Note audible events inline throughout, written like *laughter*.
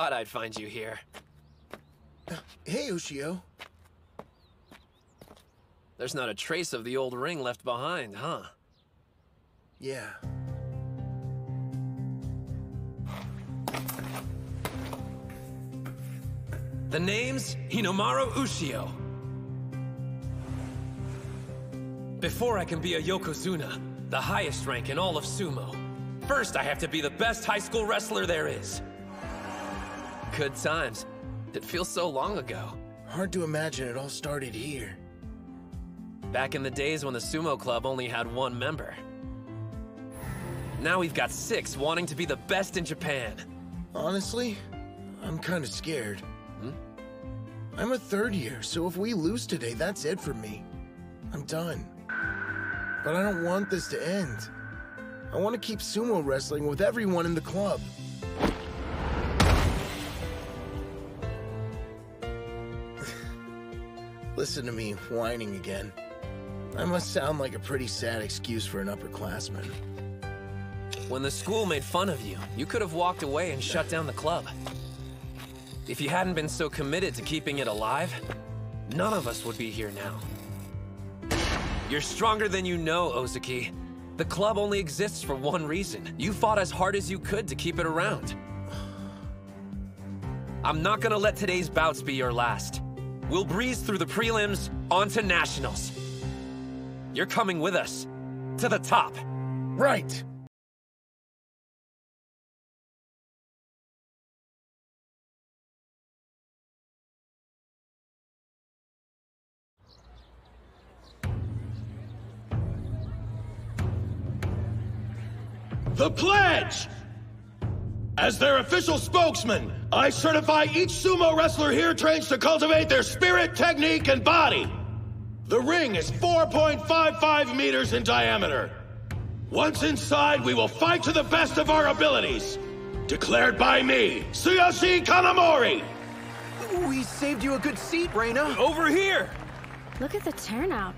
thought I'd find you here. Hey, Ushio. There's not a trace of the old ring left behind, huh? Yeah. The name's Hinomaru Ushio. Before I can be a Yokozuna, the highest rank in all of sumo, first I have to be the best high school wrestler there is. Good times. It feels so long ago. Hard to imagine it all started here. Back in the days when the sumo club only had one member. Now we've got six wanting to be the best in Japan. Honestly, I'm kind of scared. Hmm? I'm a third year, so if we lose today, that's it for me. I'm done. But I don't want this to end. I want to keep sumo wrestling with everyone in the club. Listen to me whining again. I must sound like a pretty sad excuse for an upperclassman. When the school made fun of you, you could have walked away and shut down the club. If you hadn't been so committed to keeping it alive, none of us would be here now. You're stronger than you know, Ozaki. The club only exists for one reason. You fought as hard as you could to keep it around. I'm not gonna let today's bouts be your last. We'll breeze through the prelims, onto nationals. You're coming with us. To the top. Right! The pledge! As their official spokesman, I certify each sumo wrestler here trains to cultivate their spirit, technique, and body. The ring is 4.55 meters in diameter. Once inside, we will fight to the best of our abilities. Declared by me, Tsuyoshi Kanamori! We saved you a good seat, Reina. Over here! Look at the turnout.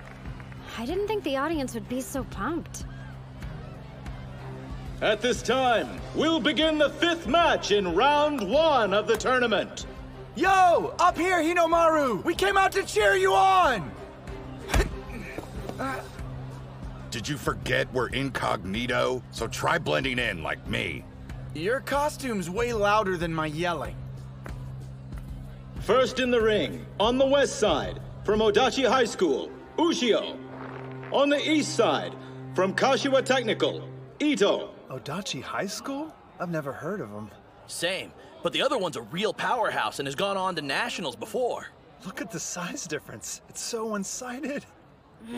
I didn't think the audience would be so pumped. At this time, we'll begin the fifth match in round one of the tournament. Yo, up here, Hinomaru. We came out to cheer you on. Did you forget we're incognito? So try blending in like me. Your costume's way louder than my yelling. First in the ring, on the west side, from Odachi High School, Ushio. On the east side, from Kashiwa Technical, Ito. Odachi High School? I've never heard of them. Same, but the other one's a real powerhouse and has gone on to nationals before. Look at the size difference. It's so one-sided. *laughs*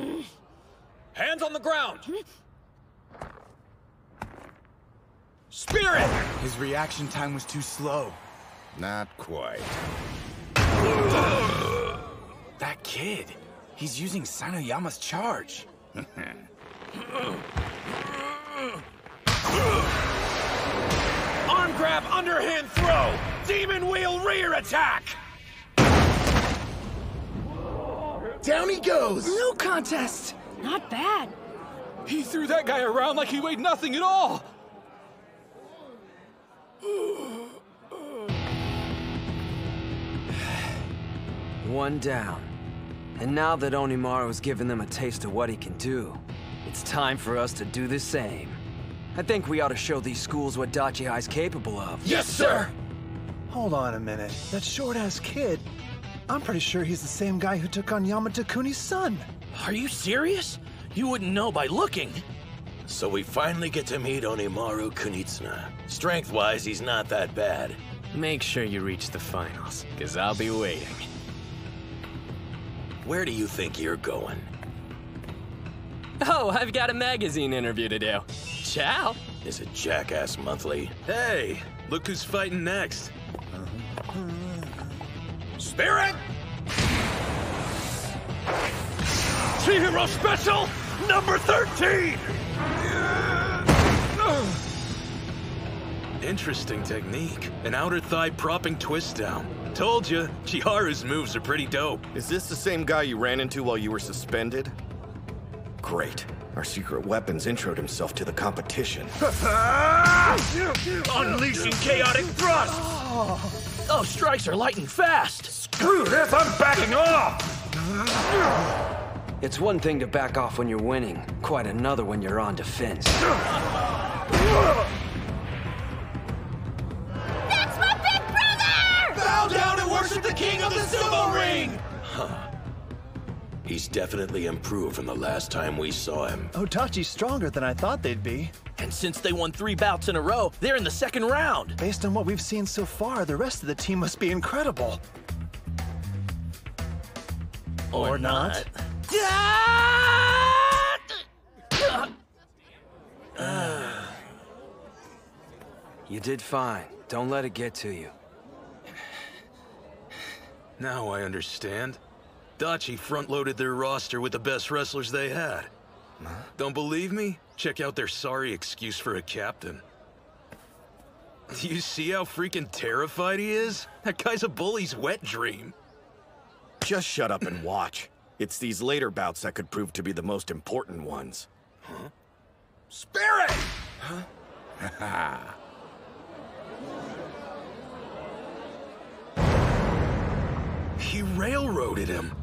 Hands on the ground! Spirit! His reaction time was too slow. Not quite. *laughs* That kid, he's using Sanoyama's charge. *laughs* Arm grab, underhand throw! Demon wheel rear attack! Down he goes! No contest! Not bad. He threw that guy around like he weighed nothing at all. One down. And now that Onimaru's given them a taste of what he can do, it's time for us to do the same. I think we ought to show these schools what Dachi High's capable of. Yes, sir! Hold on a minute. That short-ass kid, I'm pretty sure he's the same guy who took on Yamata Kuni's son. Are you serious? You wouldn't know by looking. So we finally get to meet Onimaru Kunitsuna. Strength-wise, he's not that bad. Make sure you reach the finals, because I'll be waiting. Where do you think you're going? Oh, I've got a magazine interview to do. Ciao! Is it Jackass Monthly? Hey, look who's fighting next. Spirit! Chihiro Special, number 13! *sighs* Interesting technique. An outer thigh propping twist down. Told you, Chihiro's moves are pretty dope. Is this the same guy you ran into while you were suspended? Great. Our secret weapons introed himself to the competition. *laughs* Unleashing chaotic thrust! Oh, strikes are light and fast. Screw this, I'm backing off! It's one thing to back off when you're winning, quite another when you're on defense. That's my big brother! Bow down and worship the king of the sumo ring! He's definitely improved from the last time we saw him. Odachi's stronger than I thought they'd be. And since they won three bouts in a row, they're in the second round. Based on what we've seen so far, the rest of the team must be incredible. Or, not. *sighs* You did fine. Don't let it get to you. Now I understand. Dachi front-loaded their roster with the best wrestlers they had. Don't believe me? Check out their sorry excuse for a captain. Do you see how freaking terrified he is? That guy's a bully's wet dream. Just shut up and watch. It's these later bouts that could prove to be the most important ones. Huh? Spirit! Huh? *laughs* he railroaded him.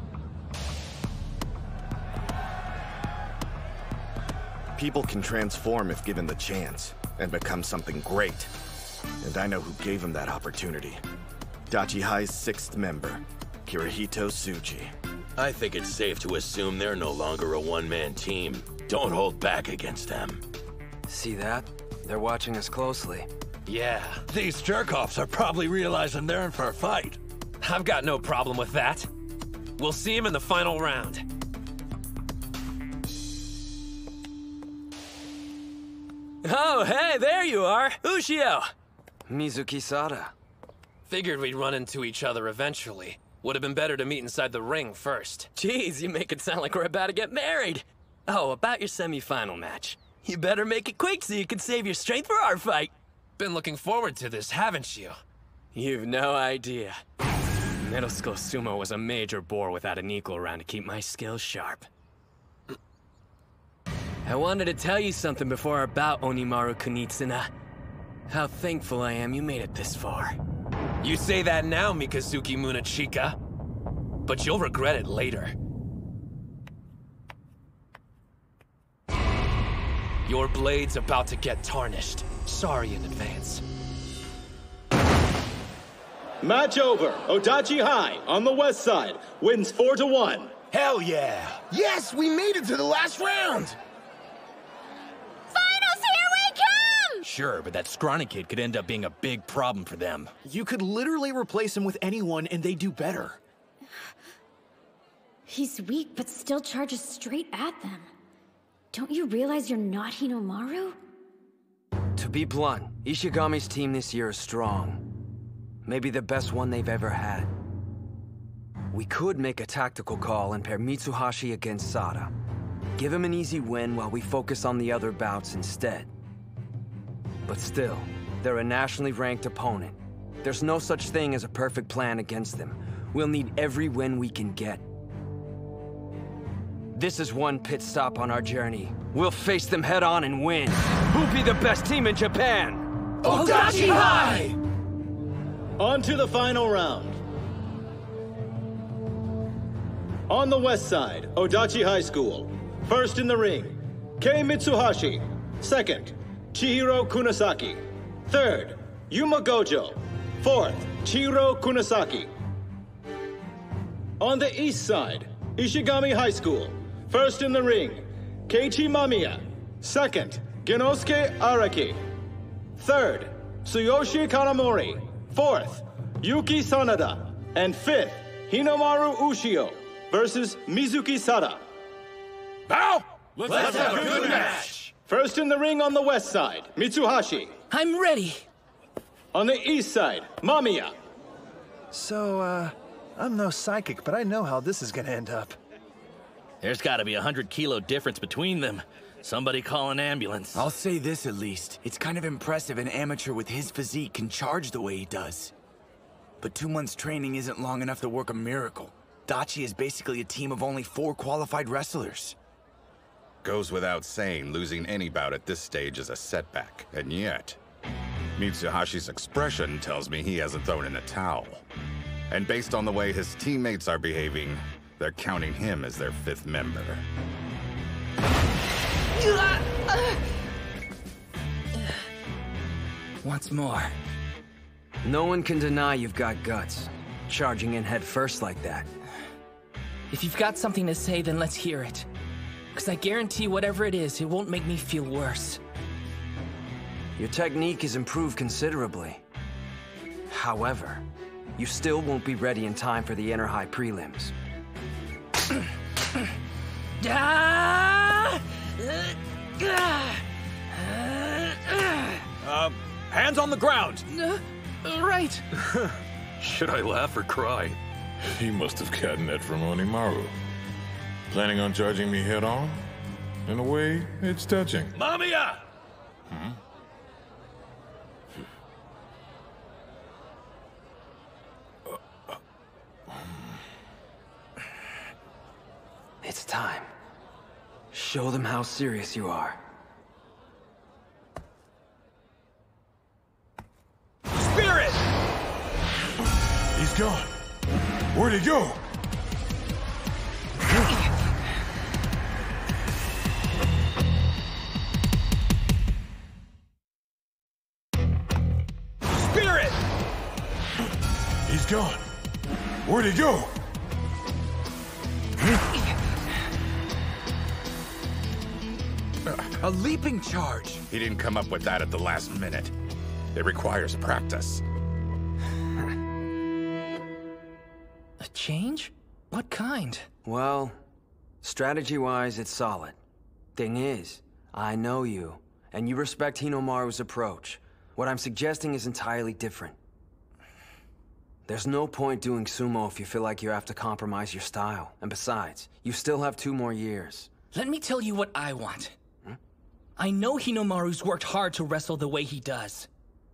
People can transform if given the chance, and become something great. And I know who gave him that opportunity. Dachi High's sixth member, Kirihito Tsuji. I think it's safe to assume they're no longer a one-man team. Don't hold back against them. See that? They're watching us closely. Yeah. These jerk-offs are probably realizing they're in for a fight. I've got no problem with that. We'll see him in the final round. Oh, hey, there you are! Ushio! Mizuki Sada. Figured we'd run into each other eventually. Would have been better to meet inside the ring first. Jeez, you make it sound like we're about to get married. Oh, about your semi-final match. You better make it quick so you can save your strength for our fight. Been looking forward to this, haven't you? You've no idea. Middle school sumo was a major bore without an equal around to keep my skills sharp. I wanted to tell you something before our bout, Onimaru Kunitsuna. How thankful I am you made it this far. You say that now, Mikazuki Munechika. But you'll regret it later. Your blade's about to get tarnished. Sorry in advance. Match over. Odachi High on the west side wins 4 to 1. Hell yeah! Yes, we made it to the last round! Finals, here we come! Sure, but that scrawny kid could end up being a big problem for them. You could literally replace him with anyone and they'd do better. He's weak, but still charges straight at them. Don't you realize you're not Hinomaru? To be blunt, Ishigami's team this year is strong. Maybe the best one they've ever had. We could make a tactical call and pair Mitsuhashi against Sada. Give him an easy win while we focus on the other bouts instead. But still, they're a nationally ranked opponent. There's no such thing as a perfect plan against them. We'll need every win we can get. This is one pit stop on our journey. We'll face them head on and win. Who'll be the best team in Japan? Odachi High! On to the final round. On the west side, Odachi High School. First in the ring, Kei Mitsuhashi. Second, Chihiro Kunisaki. Third, Yuma Gojo. Fourth, Chihiro Kunisaki. On the east side, Ishigami High School. First in the ring, Keiichi Mamiya. Second, Gennosuke Araki. Third, Tsuyoshi Kanamori. Fourth, Yuki Sanada. And fifth, Hinomaru Ushio versus Mizuki Sada. Now, let's, let's have a good match. First in the ring on the west side, Mitsuhashi. I'm ready. On the east side, Mamiya. So, uh, I'm no psychic, but I know how this is gonna end up. There's gotta be a hundred kilo difference between them. Somebody call an ambulance. I'll say this at least. It's kind of impressive an amateur with his physique can charge the way he does. But two months training isn't long enough to work a miracle. Dachi is basically a team of only four qualified wrestlers. Goes without saying, losing any bout at this stage is a setback. And yet, Mitsuhashi's expression tells me he hasn't thrown in a towel. And based on the way his teammates are behaving, they're counting him as their fifth member. Once more. No one can deny you've got guts. Charging in headfirst like that. If you've got something to say, then let's hear it. Because I guarantee whatever it is, it won't make me feel worse. Your technique has improved considerably. However, you still won't be ready in time for the Inter-High prelims. Ah! Um, hands on the ground! Uh, right. *laughs* Should I laugh or cry? He must have gotten that from Onimaru. Planning on charging me head on? In a way, it's touching. Mamiya! Hmm? It's time. Show them how serious you are. Spirit! He's gone. Where'd he go? Gone. Where'd he go? A leaping charge! He didn't come up with that at the last minute. It requires practice. A change? What kind? Well, strategy-wise, it's solid. Thing is, I know you, and you respect Hinomaru's approach. What I'm suggesting is entirely different. There's no point doing sumo if you feel like you have to compromise your style. And besides, you still have two more years. Let me tell you what I want. I know Hinomaru's worked hard to wrestle the way he does.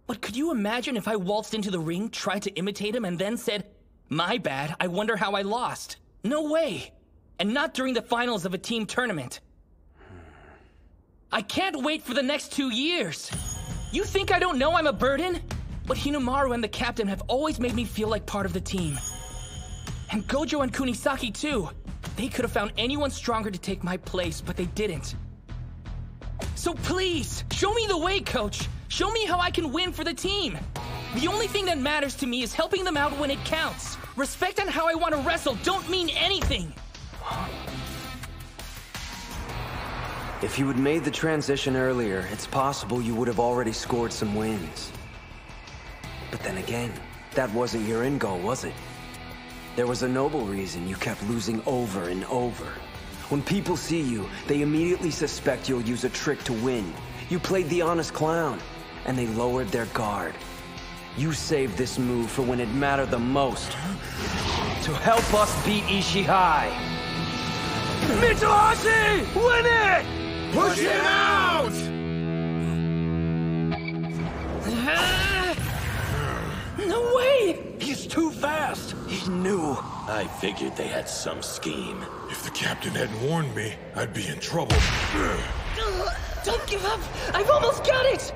But could you imagine if I waltzed into the ring, tried to imitate him, and then said, My bad, I wonder how I lost? No way! And not during the finals of a team tournament. I can't wait for the next two years! You think I don't know I'm a burden? But Hinomaru and the captain have always made me feel like part of the team. And Gojo and Kunisaki too. They could have found anyone stronger to take my place, but they didn't. So please, show me the way, coach. Show me how I can win for the team. The only thing that matters to me is helping them out when it counts. Respect and how I want to wrestle don't mean anything. If you had made the transition earlier, it's possible you would have already scored some wins. But then again, that wasn't your end goal, was it? There was a noble reason you kept losing over and over. When people see you, they immediately suspect you'll use a trick to win. You played the honest clown, and they lowered their guard. You saved this move for when it mattered the most. To help us beat Ishihai. Mitsuhashi! Win it! Push him out! No way! He's too fast! He knew. I figured they had some scheme. If the captain hadn't warned me, I'd be in trouble. Don't give up! I've almost got it!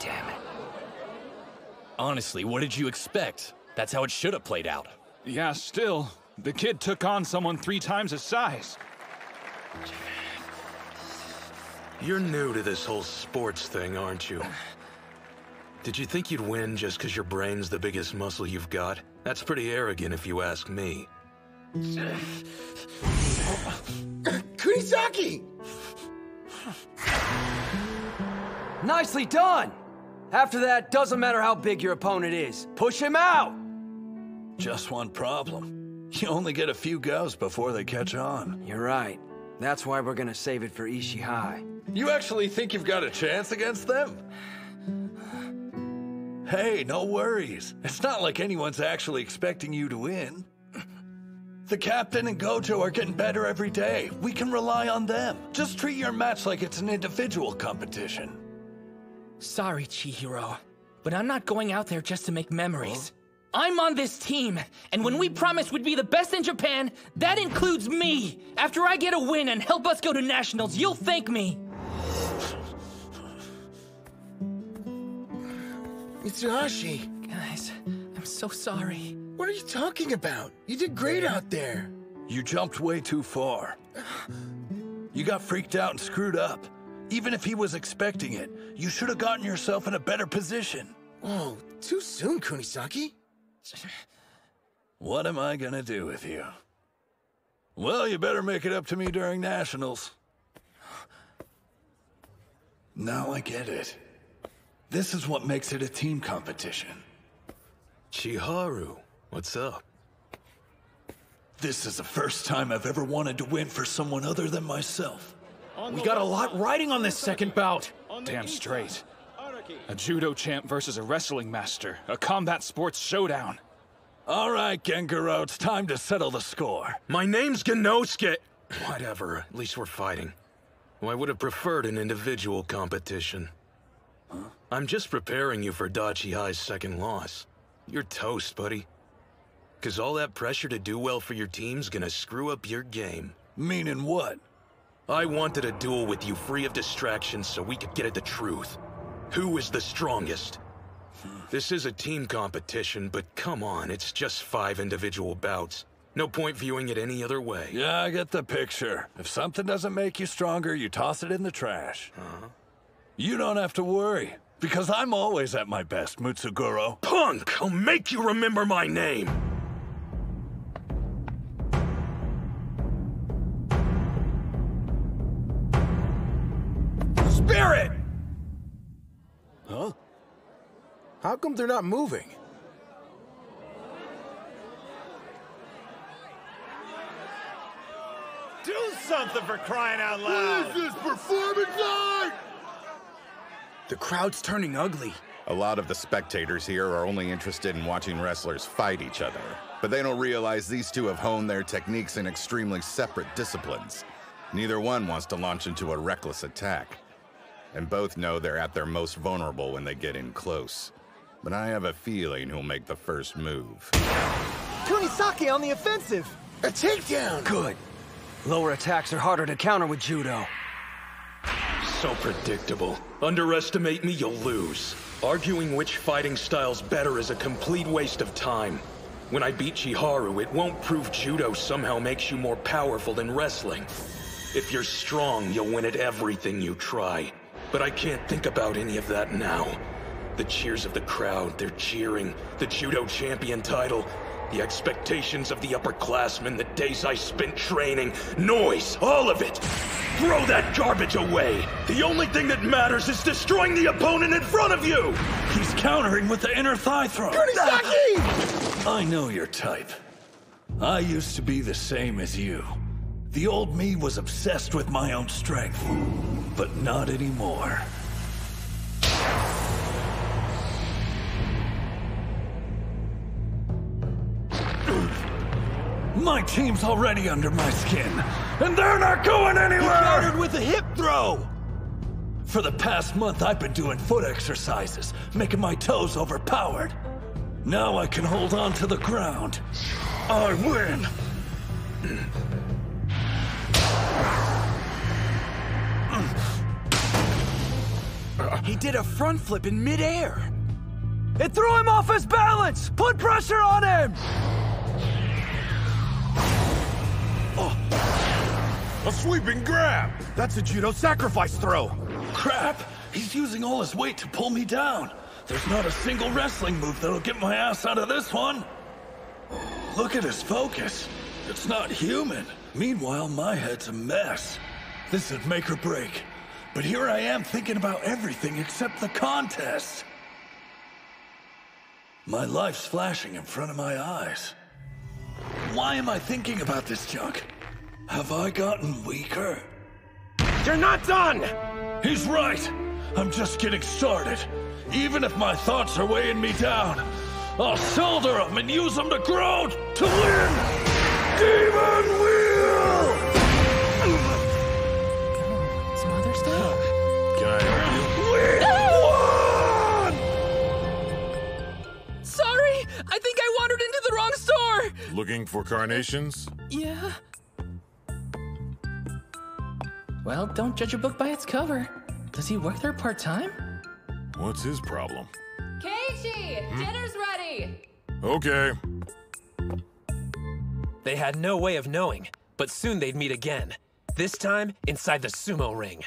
Damn it. Honestly, what did you expect? That's how it should have played out. Yeah, still. The kid took on someone three times his size. You're new to this whole sports thing, aren't you? Did you think you'd win just because your brain's the biggest muscle you've got? That's pretty arrogant if you ask me. Kunisaki! Nicely done! After that, doesn't matter how big your opponent is. Push him out! Just one problem. You only get a few goes before they catch on. You're right. That's why we're gonna save it for Ishihai. You actually think you've got a chance against them? Hey, no worries. It's not like anyone's actually expecting you to win. The captain and Gojo are getting better every day. We can rely on them. Just treat your match like it's an individual competition. Sorry, Chihiro, but I'm not going out there just to make memories. I'm on this team, and when we promised we'd be the best in Japan, that includes me. After I get a win and help us go to nationals, you'll thank me. Mitsuhashi. Guys, I'm so sorry. What are you talking about? You did great out there. You jumped way too far. You got freaked out and screwed up. Even if he was expecting it, you should have gotten yourself in a better position. Whoa, too soon, Kunisaki. What am I gonna do with you? Well, you better make it up to me during nationals. Now I get it. This is what makes it a team competition. Chihiro, what's up? This is the first time I've ever wanted to win for someone other than myself. We got a lot riding on this second bout. Damn straight. A judo champ versus a wrestling master. A combat sports showdown. All right, Gengaro, it's time to settle the score. My name's Gennosuke. Whatever, at least we're fighting. Well, I would have preferred an individual competition. I'm just preparing you for Dachi High's second loss. You're toast, buddy. Cause all that pressure to do well for your team's gonna screw up your game. Meaning what? I wanted a duel with you free of distractions so we could get at the truth. Who is the strongest? This is a team competition, but come on, it's just five individual bouts. No point viewing it any other way. Yeah, I get the picture. If something doesn't make you stronger, you toss it in the trash. Uh-huh. You don't have to worry, because I'm always at my best, Mutsuguro. Punk! I'll make you remember my name! Spirit! Huh? How come they're not moving? Do something for crying out loud! this performance art? The crowd's turning ugly. A lot of the spectators here are only interested in watching wrestlers fight each other, but they don't realize these two have honed their techniques in extremely separate disciplines. Neither one wants to launch into a reckless attack, and both know they're at their most vulnerable when they get in close. But I have a feeling who'll make the first move. Kunisaki on the offensive! A takedown! Good. Lower attacks are harder to counter with judo. So predictable. Underestimate me, you'll lose. Arguing which fighting style's better is a complete waste of time. When I beat Chihiro, it won't prove judo somehow makes you more powerful than wrestling. If you're strong, you'll win at everything you try. But I can't think about any of that now. The cheers of the crowd, they're cheering. The judo champion title. The expectations of the upperclassmen, the days I spent training. Noise, all of it. Throw that garbage away. The only thing that matters is destroying the opponent in front of you. He's countering with the inner thigh throw. Kunisaki! I know your type. I used to be the same as you. The old me was obsessed with my own strength, but not anymore. My team's already under my skin, and they're not going anywhere! He countered with a hip throw! For the past month, I've been doing foot exercises, making my toes overpowered. Now I can hold on to the ground. I win! He did a front flip in midair. It threw him off his balance! Put pressure on him! A sweeping grab! That's a judo sacrifice throw! Crap! He's using all his weight to pull me down. There's not a single wrestling move that'll get my ass out of this one. Look at his focus. It's not human. Meanwhile, my head's a mess. This is make or break. But here I am thinking about everything except the contest. My life's flashing in front of my eyes. Why am I thinking about this junk? Have I gotten weaker? You're not done! He's right. I'm just getting started. Even if my thoughts are weighing me down, I'll shoulder them and use them to grow to win! Demon Wheel! It's Mother's Day. Can I help We won! Sorry! I think I wandered into the wrong store! looking for carnations? Yeah? Well, don't judge a book by its cover. Does he work there part-time? What's his problem? Keiichi! Hmm? Dinner's ready! Okay. They had no way of knowing, but soon they'd meet again. This time, inside the sumo ring.